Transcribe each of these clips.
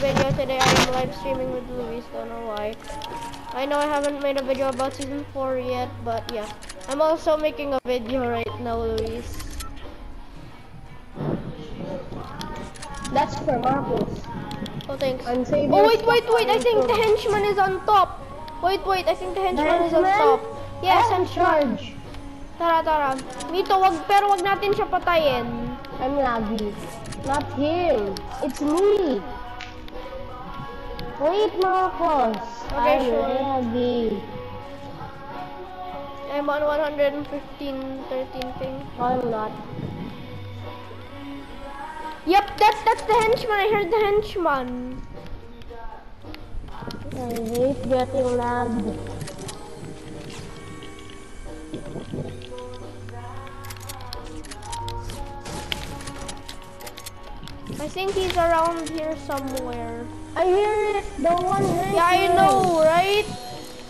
video today. I am live streaming with Luis. Don't know why. I know I haven't made a video about season 4 yet, but yeah. I'm also making a video right now, Luis. That's for Marcos. Oh, thanks. I'm saving Oh, wait, wait, wait. I think the henchman is on top. Wait, wait. I think the henchman is on top. Yes, I'm charge. Tara, tara. Mito, wag, pero wag natin siya patayin. I'm laggy. Not him. It's me. Wait, Marcos. Okay, I'm sure. I'm on 115, 13 ping. I'm not. Yep, that's that's the henchman. I heard the henchman. I hate getting lagged. I think he's around here somewhere. I hear it. The one right Yeah, I know, right?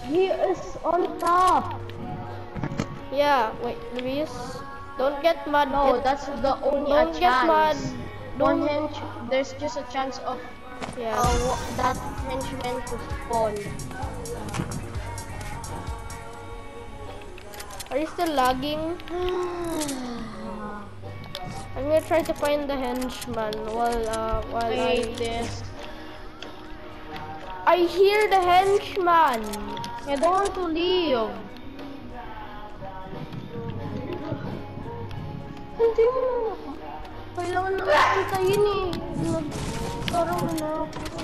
He is on top. Yeah. Wait, Luis, don't get mad. No, It- that's the only don't get mad. Don't. One hench, there's just a chance of Yeah. uh, that henchman to spawn. Are you still lagging? I'm gonna try to find the henchman while uh while I I. hate this. I hear the henchman. I don't want to leave. Hindi mo na ako. Kailangan na antayin eh. Nagkaroon na ako.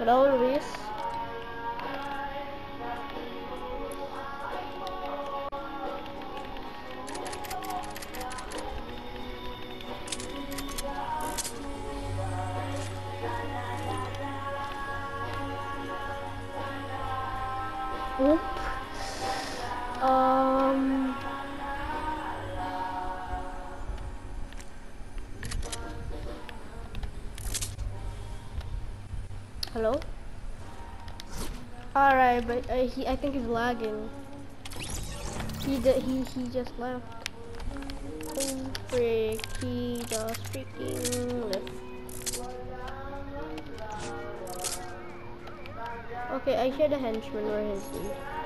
Hello, Luis. But uh, he, I think he's lagging. He did, he he just left. Oh frick, he just freaking left. Okay, I hear the henchman. Where is he?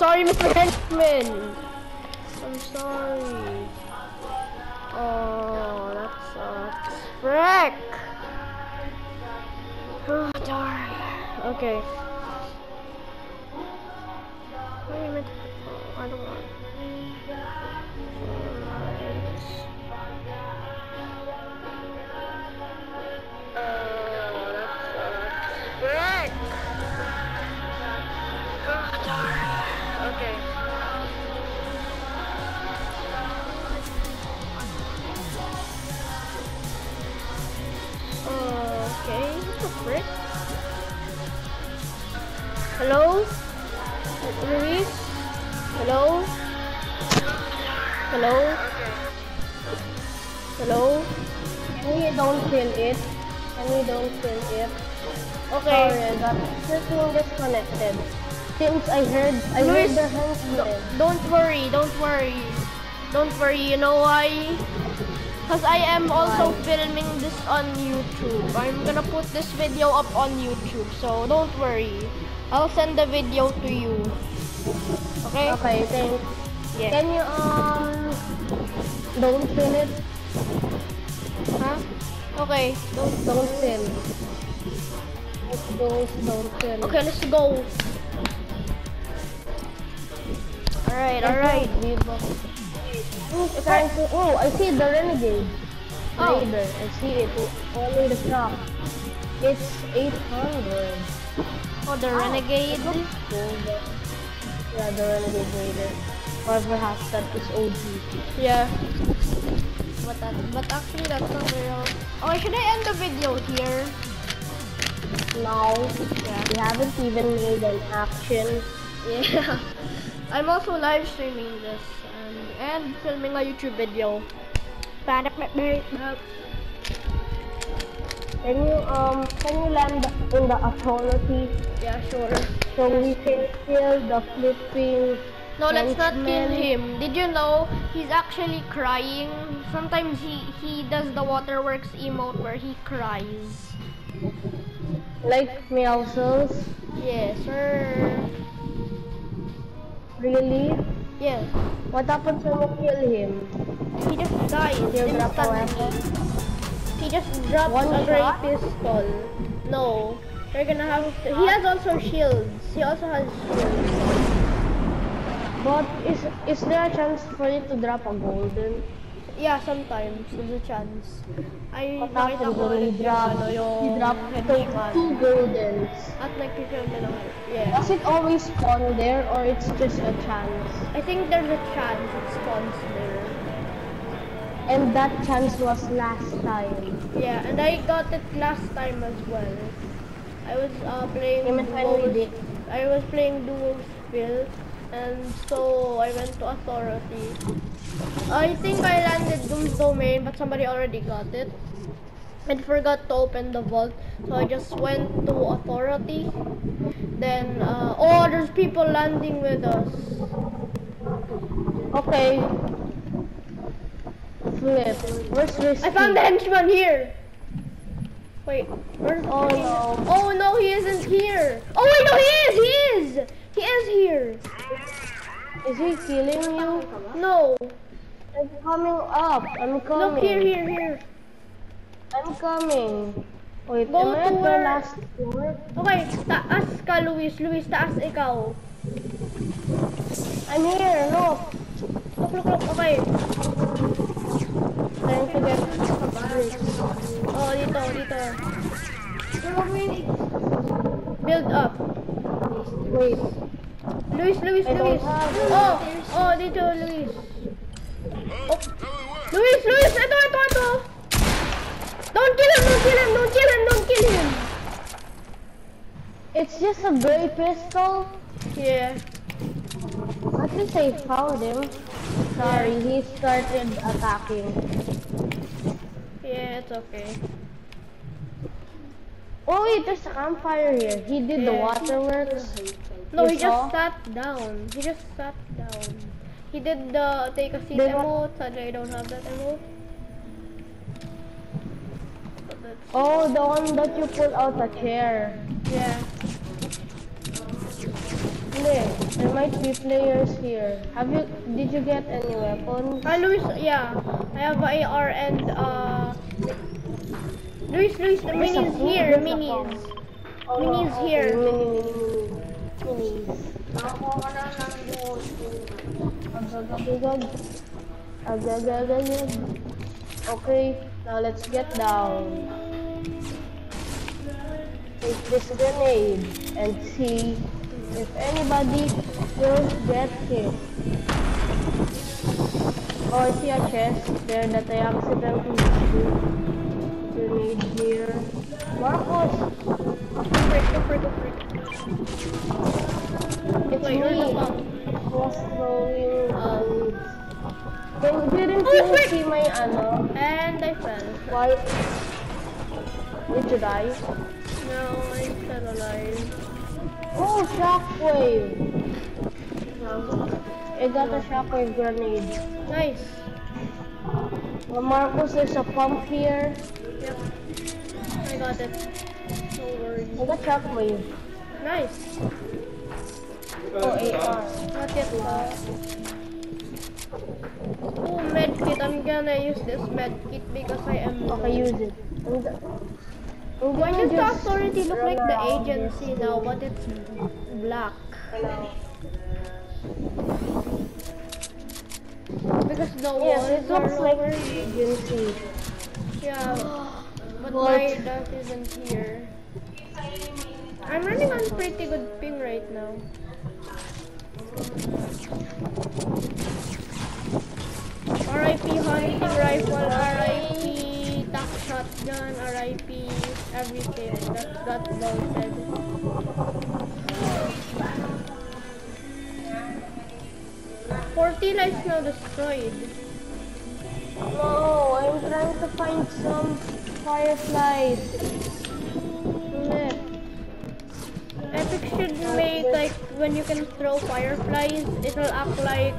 Sorry, Mr. Henchman. I'm sorry. Oh, that sucks. Frick! Oh, darn. Okay. Since I heard, I Luis, heard the henchman. Don't worry, don't worry. Don't worry, you know why? Because I am also filming this on YouTube. I'm gonna put this video up on YouTube, so don't worry. I'll send the video to you. Okay? Okay, thanks. Yeah. Can you, um, don't kill it? Huh? Okay. Don't. Don't kill. Those don't kill. Okay, let's go. Alright, alright. Oh, I see the renegade. Oh. Raider. I see it. Only the shop. It's 800. Oh, the oh, renegade. Yeah, the renegade raider. Whoever has that is OG. Yeah. But that, but actually that's not real. Oh, should I end the video here? No. Yeah. we haven't even made an action. Yeah. I'm also live streaming this and, and filming a YouTube video. Can you um can you land in the authority Yeah, sure. so we can kill the flipping No, let's not kill him. Did you know he's actually crying? Sometimes he he does the waterworks emote where he cries. like Meowscles? Yes, sir. Really? Yeah. What happens when you kill him? He just dies a instantly. weapon? Eh? He just drops One a great pistol. No. They're gonna have to, he has also shields. He also has shields. But is is there a chance for you to drop a golden? Yeah, sometimes there's a chance. I nakita ko ulit drop yung drop two, two goldens? At nagkikill na lang. Yeah. Does it always spawn there or it's just a chance? I think there's a chance it spawns there. And that chance was last time. Yeah, and I got it last time as well. I was uh, playing duos. I was playing dual spill, and so I went to authority. I think I landed Doom's Domain, but somebody already got it. And forgot to open the vault, so I just went to authority. Then, uh, oh, there's people landing with us. Okay. Flip. Where's Risky? I found the henchman here. Wait, where's Oh no. Oh no, he isn't here. Oh wait, no, he is. He is. He is here. Is he killing you? No. I'm coming up. I'm coming. Look here, here, here. I'm coming. Wait, Go am I at the last floor? Okay, taas ka, Luis. Luis, taas ikaw. I'm here. Look. Look, look, look. Okay. Trying to get. Oh, dito, dito. Build up. Wait. Luis, Luis, I Luis. have. Oh, oh, dito, Luis. Oh. Luis, Luis, ito, ito, ito. Don't kill him, don't kill him, don't kill him, don't kill him. It's just a gray pistol. Yeah. At least I found him. Sorry, he started attacking. Yeah, it's okay. Oh wait, there's a campfire here. He did the waterworks. No, You he just sat down. He just sat down. He did the take a seat what? emote. Sadly, I don't have that emote. Oh, the one that you pull out a chair. yeah. Hindi, there might be players here. Have you, did you get any weapons? Ah, Luis, yeah. I have AR and, uh... Luis, Luis, the There's a minis phone, here, minis. phone. Oh, minis okay, here. Mini, mini, mini. Minis. Agagagagag. Agagagagag. Okay, now let's get down. Take this grenade and see if anybody will get hit. Oh, I see a chest there that I accidentally threw. Grenade here. Marcos! Go for it, go for it, go for it. It's Wait, me. was um Then didn't Oh, wait. see my ano? And I fell. Why did you die? No, I'm still alive. Oh shockwave! I got a shockwave grenade. Nice. Uh, Marcos, there's a pump here. Yep. I got it. No worries. I got shockwave. Nice. Oh AR. Not yet though. Oh, medkit. I'm gonna use this medkit because I am. Okay, use it. I'm, go- I'm Why gonna does the authority look like the agency now, room. but it's black? Hello. Because the Yes, walls it are looks like lower. agency. Yeah, but What? my duck isn't here. I'm running on pretty good ping right now. RIP hunting rifle, RIP tac shotgun, RIP everything that got bolted. Forty lives now destroyed. No, I'm trying to find some fireflies. Flip. Epic should make like when you can throw fireflies, it'll act like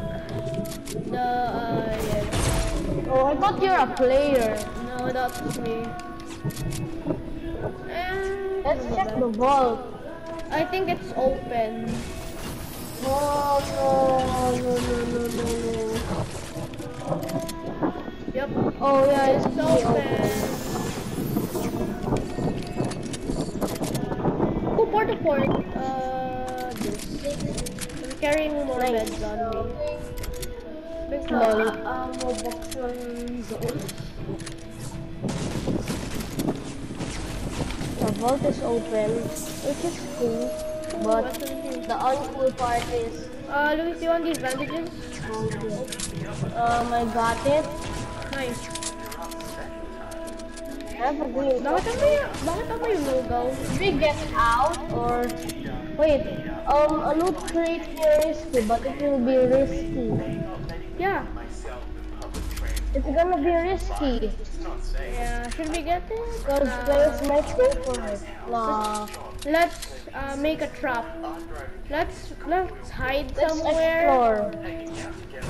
the uh, yeah. Oh, I thought you're a player. No, that's me. And Let's check the vault. I think it's open. Oh no, no, no, no, no, no. Yep, Oh yeah, it's it's open. open. Port to port? Uh, this. I'm carrying more Nice. beds on me. Because Lol. uh, ammo box on zone. The vault is open, which is cool. But What's in here? the uncool part is, Uh, Luis, do you want these bandages? um, I got it. Nice. Bakit ako yung, bakit ako yung lugaw? Should we get out or wait? Um, a loot crate here is risky, but it will be risky. Yeah. It's gonna be risky Yeah, should we get it? because Uh, players might go for it. Nah, let's uh, make a trap. Let's let's hide let's somewhere. explore.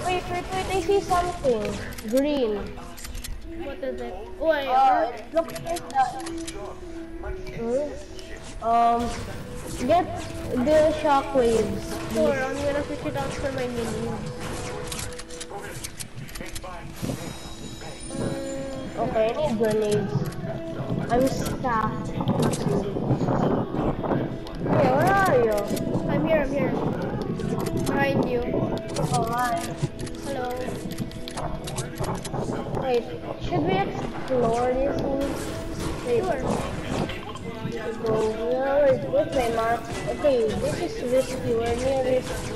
Wait, wait, wait! I see something green. What is it? Wait, Uh, looks like that. Hmm? Um, get the shockwaves. sure, I'm gonna switch it out for my minions. Um, Okay, I need grenades. I'm staffed. Hey, where are you? I'm here, I'm here. Behind you. Oh, hi. Hello. Wait, should we explore this one? Wait, Sure. go. No, with my mark. Okay, this is risky. We're near risky.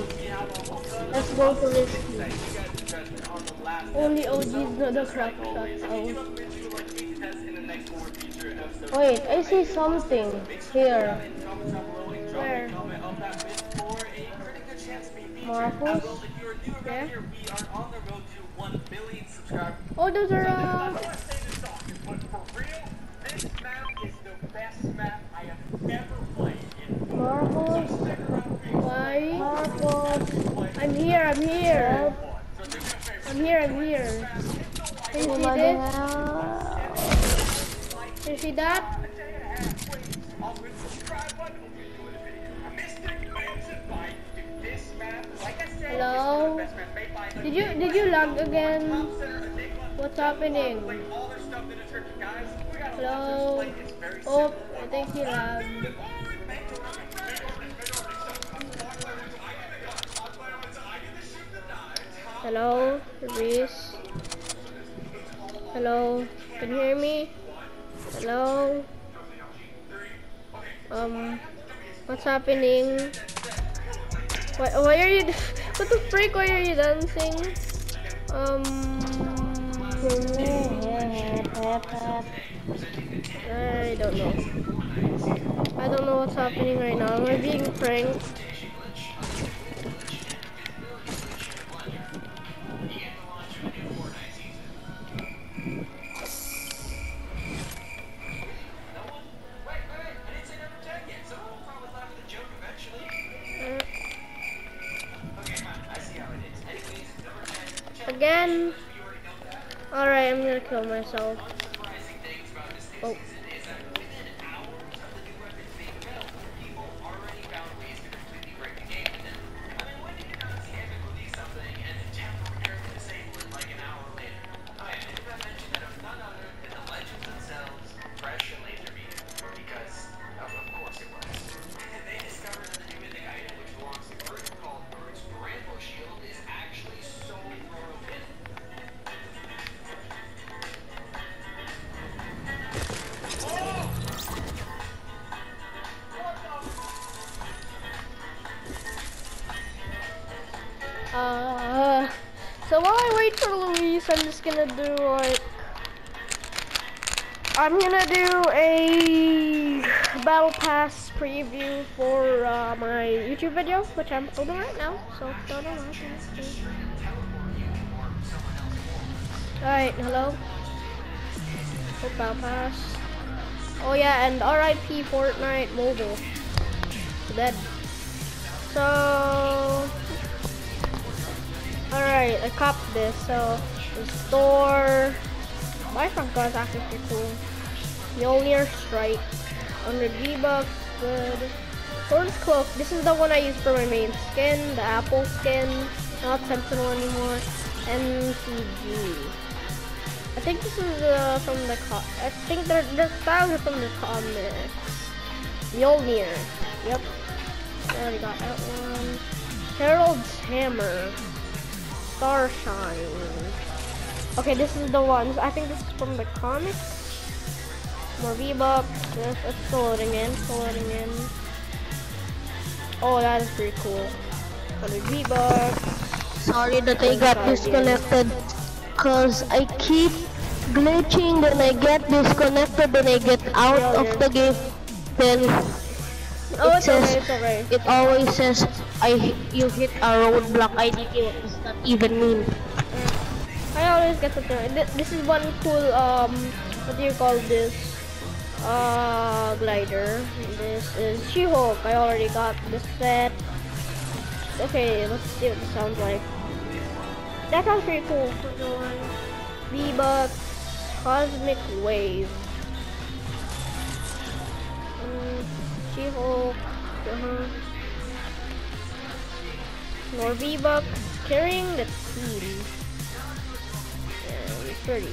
Let's go to risky. Only OGs know the crack shots. Oh. Wait, I see something here. Where? Marcus? Yeah? Oh, those are uh, happening? Hello? Oh, I think he lagged. Hello, Reese. Hello, can you hear me? Hello. Um, what's happening? Why, why are you? What the freak? Why are you dancing? I don't know. I don't know what's happening right now. I being pranked? Again. Alright, I'm gonna kill myself. Gonna do like I'm gonna do a battle pass preview for uh, my YouTube video, which I'm filming right now. So don't know Alright, hello. Hope battle pass. Oh yeah, and RIP Fortnite Mobile. Dead. So Alright, I copped this. So restore my front is actually pretty cool. Mjolnir Strike. Under V-Bucks, good. Thor's Cloak, this is the one I use for my main skin, the Apple skin, not Sentinel anymore. MCG. I think this is uh, from the I think the the styles are from the comics. Mjolnir. Yep. I already got that one. Harold's Hammer. Starshine. Okay, this is the ones. I think this is from the comics. More V-Bucks. It's still loading in. Still loading in. Oh, that is pretty cool. 100 V-Bucks. Sorry that I got disconnected. Cause I keep glitching, then I get disconnected, then I get out yeah, of the game. Then oh, it says, okay, it always says I you hit a roadblock. I know what does that even mean. I always get the third. This is one cool, um, what do you call this? Uh, glider. This is She-Hulk. I already got this set. Okay, let's see what this sounds like. That sounds pretty cool. V-Bucks, Cosmic Wave. Um, She-Hulk. Uh -huh. More V-Bucks carrying the team pretty.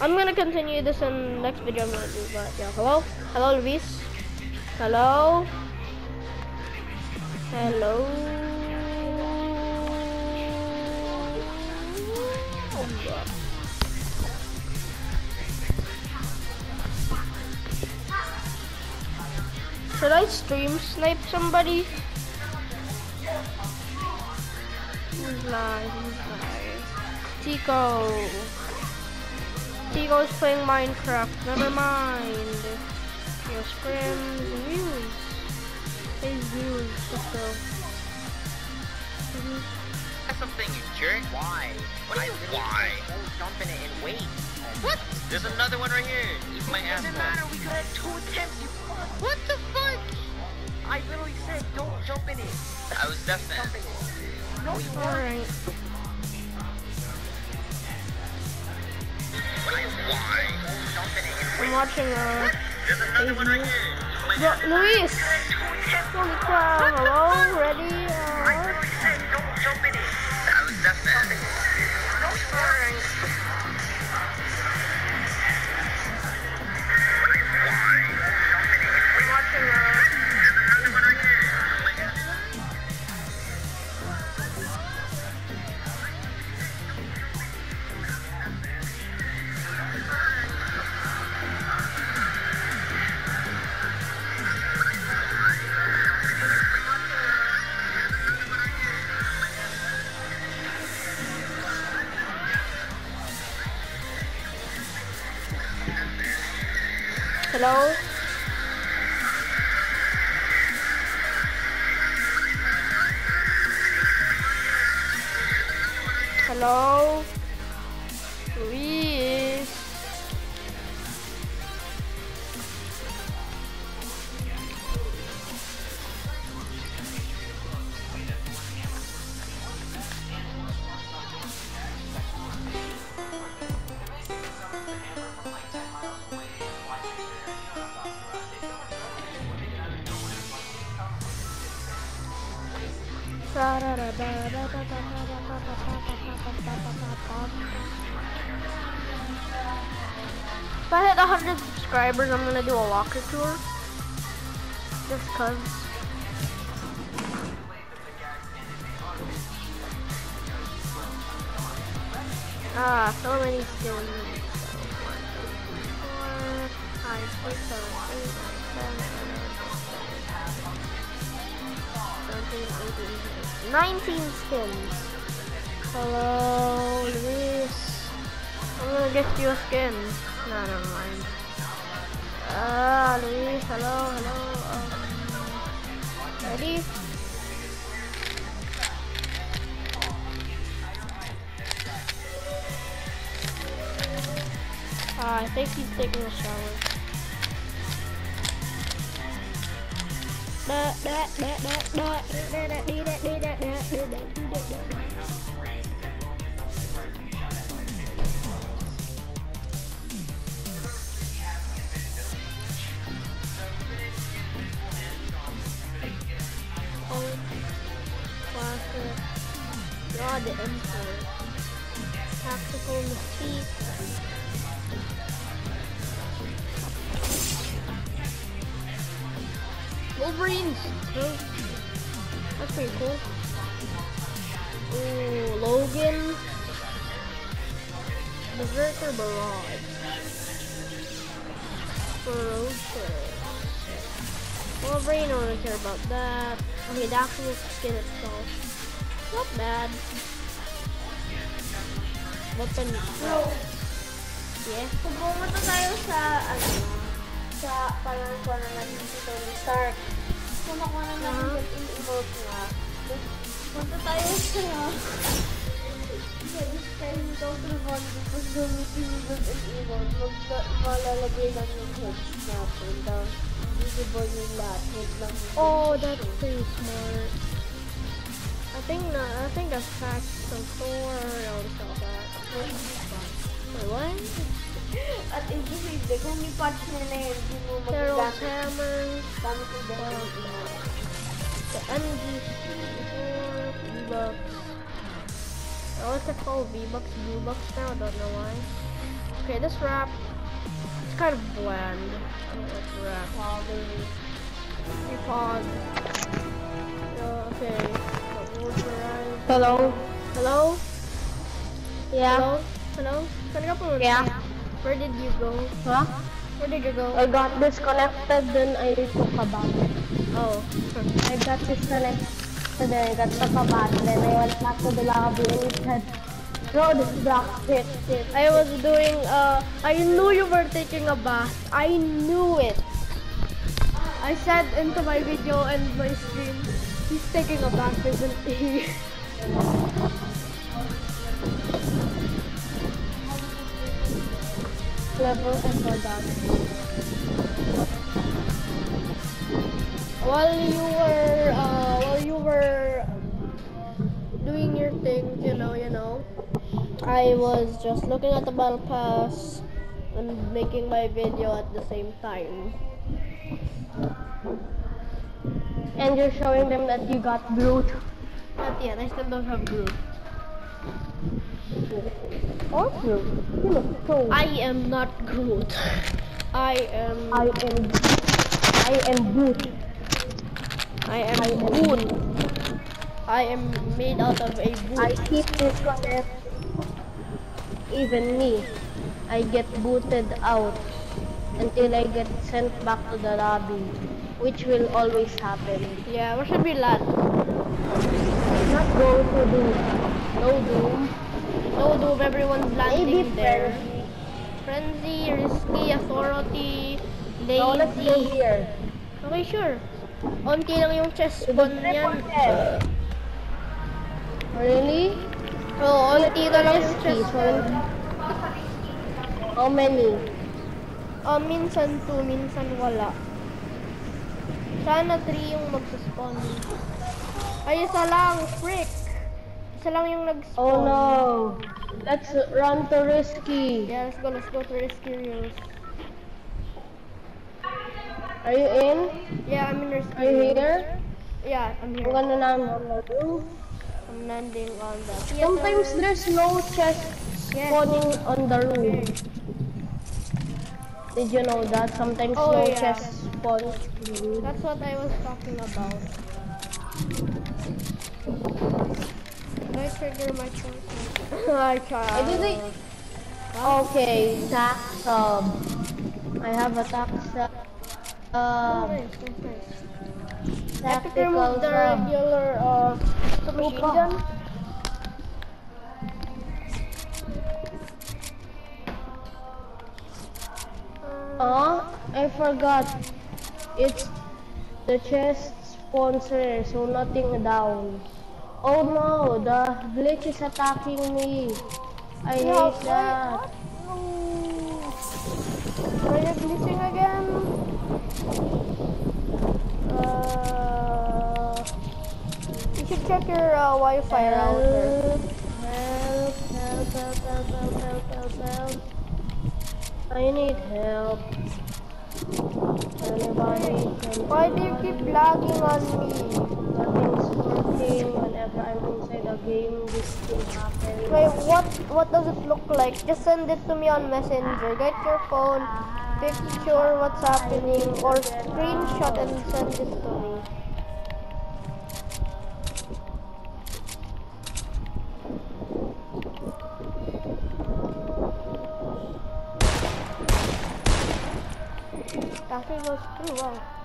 I'm gonna continue this in the next video I'm gonna do, but yeah. Hello? Hello, Luis? Hello? Hello? Should I stream snipe somebody? Live? Tico. Tigo's playing Minecraft. Never mind. Your scrims and views. His views. Let's go. Mm -hmm. That's something, you jerk. Why? What I why? Jump in it and wait. What? There's another one right here. Eat my ass. Doesn't matter. We could have two attempts. You What the fuck? I literally said don't jump in it. I was definitely. No, you weren't. I'm watching uh Yo, Luis! Holy crap, hello, ready? Uh, Hello? If I hit 100 subscribers, I'm gonna do a locker tour. Just cause. Ah, so many ten, 19 skins. Hello, Luis. I'm gonna get you a skin. No, never mind. Ah, Luis, hello, hello. Um, ready? Ah, I think he's taking a shower. God, the Emperor. Tactical defeat. Wolverines. Oh, that's pretty cool. Ooh, Logan. Berserker Barrage. Ferocious. Wolverine, I don't really care about that. Okay, the actual skin itself. Not bad. Weapon. Yeah. Kung pumunta tayo sa, ano, sa parang na natin ah. si Tony Stark. Kung nakuha na in-emote nga, punta tayo sa, sa display ni Dr. Von, tapos gamitin yung good and emote, mag, lang yung heads natin, visible yung lahat, head lang yung Oh, that's pretty smart. I think na, I think that's facts of Thor. I always saw that. Wait, what? At imposible, kung may patch na na yun, hindi mo Theros magagamit. Hammer, Gamit yung death and emote. the MG4, V-Bucks. Oh, what's it called? V-Bucks, V-Bucks now? I don't know why. Okay, this wrap, it's kind of bland. I don't like the wrap. Okay, pause. Uh, okay. Hello? Hello? Yeah? Hello? Hello? Saan ka pumunta? Yeah? Where did you go? Huh? Where did you go? I got disconnected, then I took a bath. Oh. I got disconnected, then I got took a bath, then I went back to the lobby and it said, Bro, this block shit, shit. I was doing, uh, I knew you were taking a bath. I knew it. I said into my video and my stream, he's taking a bath, isn't he? Level and that. while you were, uh, while you were doing your thing, you know, you know, I was just looking at the battle pass and making my video at the same time. And you're showing them that you got Groot. Not yet, I still don't have Groot. You look so. I am not Groot. I am, I am. I am Groot. I am Groot. I am made out of a I boot. I keep disconnect. Even me. I get booted out until I get sent back to the lobby, which will always happen. Yeah, where should we land? Not go to Doom. No Doom. No Doom, everyone's Maybe landing there. Frenzy. Frenzy, Risky, Authority, No, let's go here. Okay, sure. Onti lang yung chest spawn niyan. Really? Oo, onti na lang yung chest spawn. How many? Oh, minsan two, minsan wala. Sana three yung mag-spawn. Ay, isa lang, frick. Isa lang yung nag-spawn. Oh no. Let's run to Risky. Yeah, let's go, let's go to Risky Reels. Are you in? Yeah, I'm in Risky Are you here? Yeah, I'm here. going to namin on the roof. I'm landing on the Sometimes theater. there's no chest Yes. spawning on the roof. Did you know that? Sometimes Oh, no yeah. chest spawns on the roof. That's what I was talking about. Did I trigger my choice? I tried. I didn't. Okay, tac sub. I have a tac sub. Oh, Um, nice, nice, nice. Tactical remove the regular uh, submachine Opa. gun. Oh, I forgot. It's the chest sponsor, so nothing down. Oh no, the glitch is attacking me. I hate that. Are you glitching again? Uh, you should check your uh, Wi-Fi router. Help, help, help, help, help, help, help, help. I need help. Anybody Why do you keep lagging on me? Nothing's working whenever I'm inside a game. This thing happens. Wait, what what does it look like? Just send it to me on Messenger. Get your phone, picture what's happening, or screenshot and send it to me. Actually goes through, wow.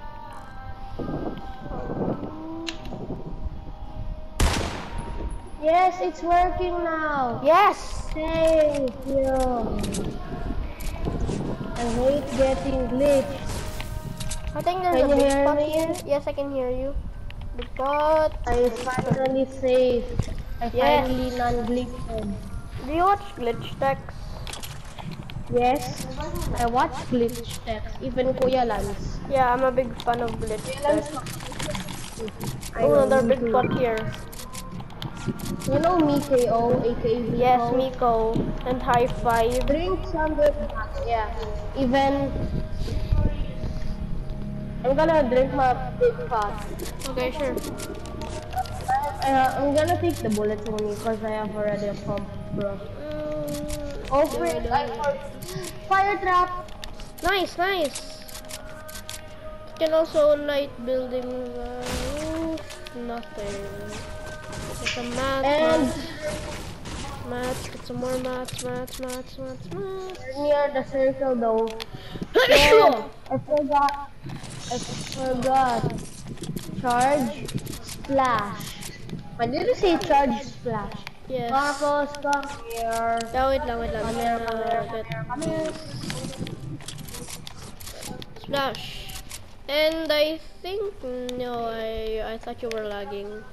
Yes, it's working now. Yes! Thank you. I hate getting glitched. I think there's Can a big me? here. Yes, I can hear you. Big spot. I finally safe. I Yes. finally non-glitched. Do you watch Glitch Techs? Yes, I watch Glitch Techs. Even Kuya Lance. Yeah, I'm a big fan of glitch. I Oh, another big spot here. You know Mikeo, aka Miko? Yes, Miko and High Five. Drink some good Yeah. Even I'm gonna drink my big pot. Okay, sure. Uh, I'm gonna take the bullets only because I have already a pump, bro. Mm, Oh, frick, Fire trap! nice, nice. You can also light buildings. Uh, nothing. There's a mat, And mats, mats, get some more mats, mats, mats, mats, mats. near the circle though. Yeah, oh, I forgot. I forgot. Charge, splash. I did you say charge, splash? yes. Marcos, come here. Yeah, wait lang, wait lang. Come here, come here, come here. Splash. And I think no, I I thought you were lagging.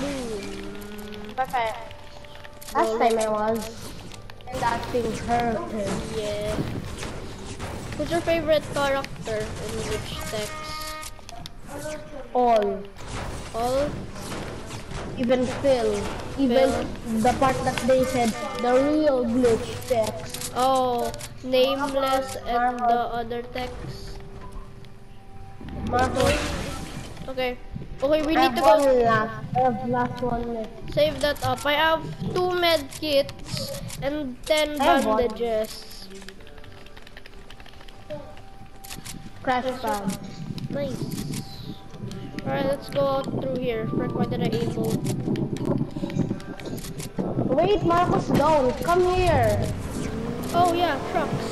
Boom. Perfect. Last time I was. And that thing hurted. Yeah. Who's your favorite character in which text? All. All? Even Phil. Even Phil. the part that they said, the real Glitch Techs. Oh, nameless and the other text. Marcos, Okay. Okay, we need to go last. I have last one left. save that up. I have two med kits and ten bandages. Crash pad. Nice. Alright, let's go out through here. Frick, why did I able? Wait, Marcos, don't. Come here. Oh yeah, trucks.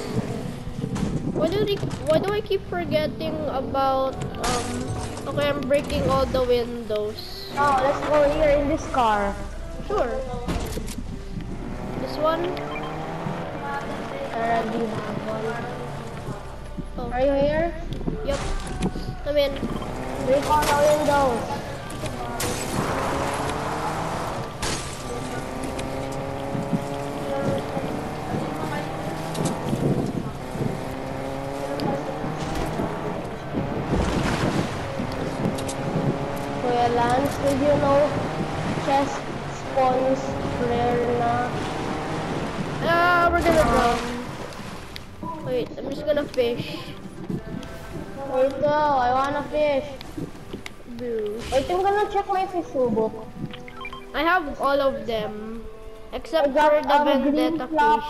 Why do they, why do I keep forgetting about um okay I'm breaking all the windows. Oh, let's go here in this car. Sure. This one? Already have one. Oh Are you here? yep. I'm in. Break all the windows. Kuya You know chest spawns rare na? Ah, we're gonna drown. Wait, I'm just gonna fish. Wait though, I wanna fish. Boo. Wait, I'm gonna check my fish book. I have all of them. I Except got for the um, vendetta fish.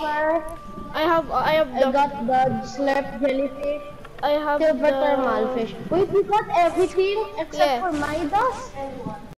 I have I have I the got the slurp jellyfish. I have Silver the thermal fish. Wait, we got everything except Yeah. for Midas?